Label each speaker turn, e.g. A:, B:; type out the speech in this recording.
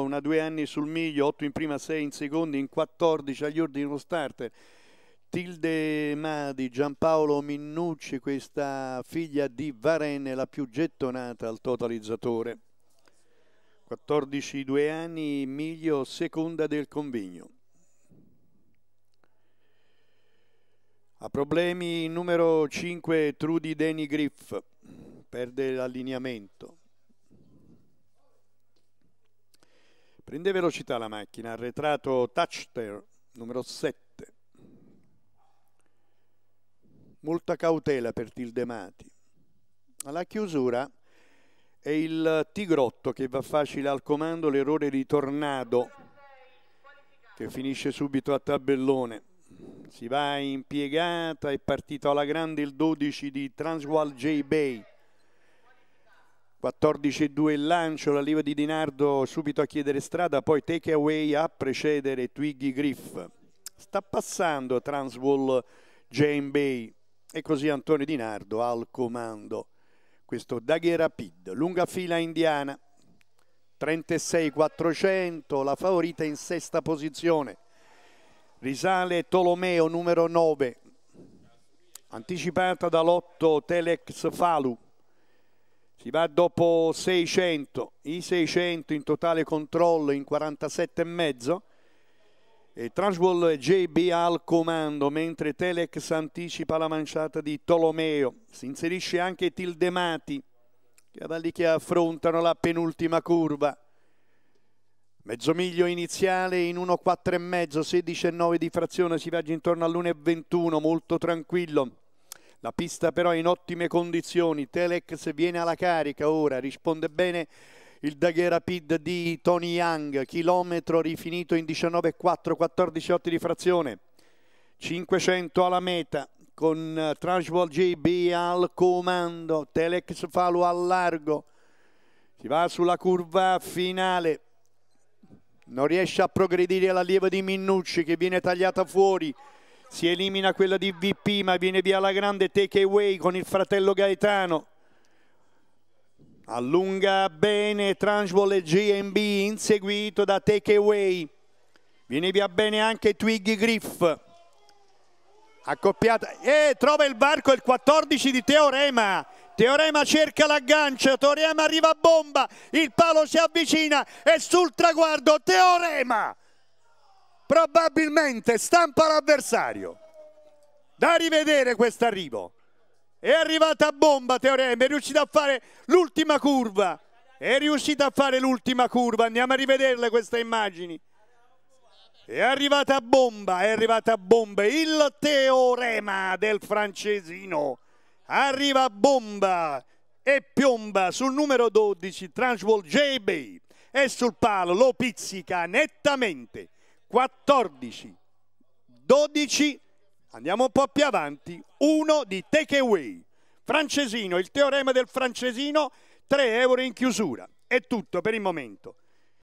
A: una due anni sul miglio, 8 in prima, 6 in seconda, in 14 agli ordini dello starter. Tilde Madi, Giampaolo Minnucci, questa figlia di Varenne, la più gettonata al totalizzatore. 14 due anni, miglio seconda del convegno. Ha problemi numero 5 Trudy Danny Griff, perde l'allineamento. Prende velocità la macchina, arretrato Touchter numero 7. Molta cautela per Tildemati. Alla chiusura è il Tigrotto che va facile al comando, l'errore di Tornado che finisce subito a tabellone. Si va in piegata, è partito alla grande il 12 di Transwal J. Bay 14-2 il lancio, la leva di Dinardo subito a chiedere strada, poi take away a precedere Twiggy Griff. Sta passando Transwall Jane Bay e così Antonio Dinardo al comando. Questo Rapid, lunga fila indiana, 36-400, la favorita in sesta posizione. Risale Tolomeo numero 9, anticipata dall'8 Telex Falu si va dopo 600, i 600 in totale controllo in 47 e Transwall JB al comando mentre Telex anticipa la manciata di Tolomeo. Si inserisce anche Tildemati cavalli che affrontano la penultima curva. Mezzo miglio iniziale in 1,4 e mezzo 16 e 9 di frazione si viaggia intorno all'1,21 molto tranquillo la pista però è in ottime condizioni, Telex viene alla carica ora, risponde bene il Daguerre Rapid di Tony Young, chilometro rifinito in 19,4, 14,8 di frazione, 500 alla meta con Transwall JB al comando, Telex Falo al largo, si va sulla curva finale, non riesce a progredire l'allievo di Minnucci che viene tagliata fuori, si elimina quella di VP ma viene via la grande takeaway con il fratello Gaetano. Allunga bene Transwall e GMB inseguito da takeaway viene via bene anche Twiggy Griff. Accoppiata. E trova il varco il 14 di Teorema. Teorema cerca l'aggancio Teorema arriva a bomba. Il palo si avvicina e sul traguardo Teorema probabilmente stampa l'avversario. Da rivedere questo arrivo. È arrivata a bomba Teorema, è riuscita a fare l'ultima curva. È riuscita a fare l'ultima curva, andiamo a rivederle queste immagini. È arrivata a bomba, è arrivata a bomba il teorema del francesino. Arriva a bomba e piomba sul numero 12 Transwall JB e sul palo lo pizzica nettamente 14, 12, andiamo un po' più avanti, 1 di takeaway. Francesino, il teorema del francesino, 3 euro in chiusura. È tutto per il momento.